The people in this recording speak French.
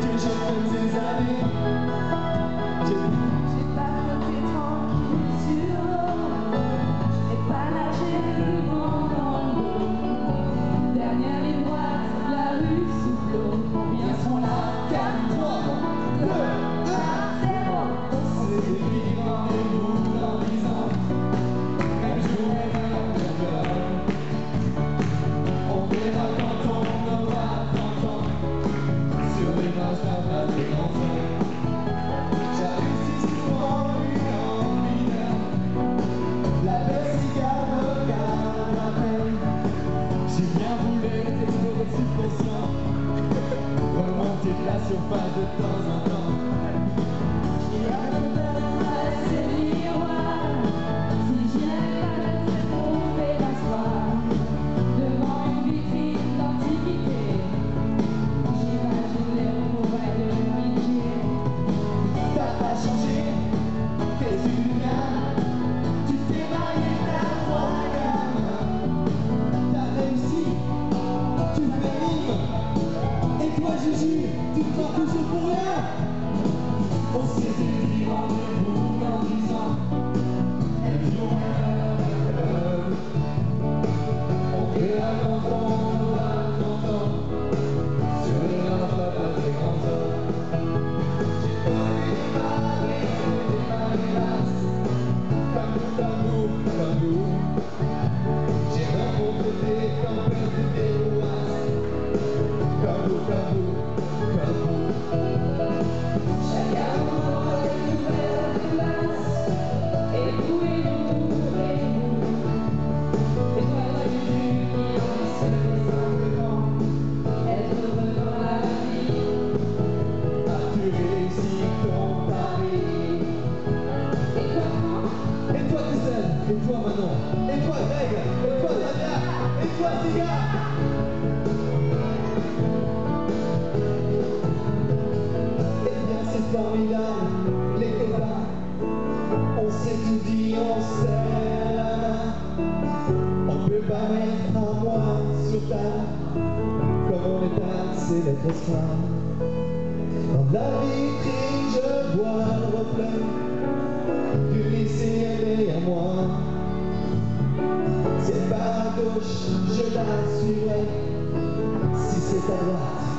J'ai changé ses habits seu padrão Yeah, I come Et toi, Greg Et toi, Nadia Et toi, Siga formidable, les débats, on s'est tout dit, on serre la main, on peut pas mettre un mois sur table, comme on est tard, c'est d'être esclave. Dans la vitrine, je vois Instagram.